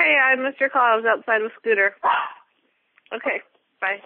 Hey, I missed your call. I was outside with Scooter. Okay, bye.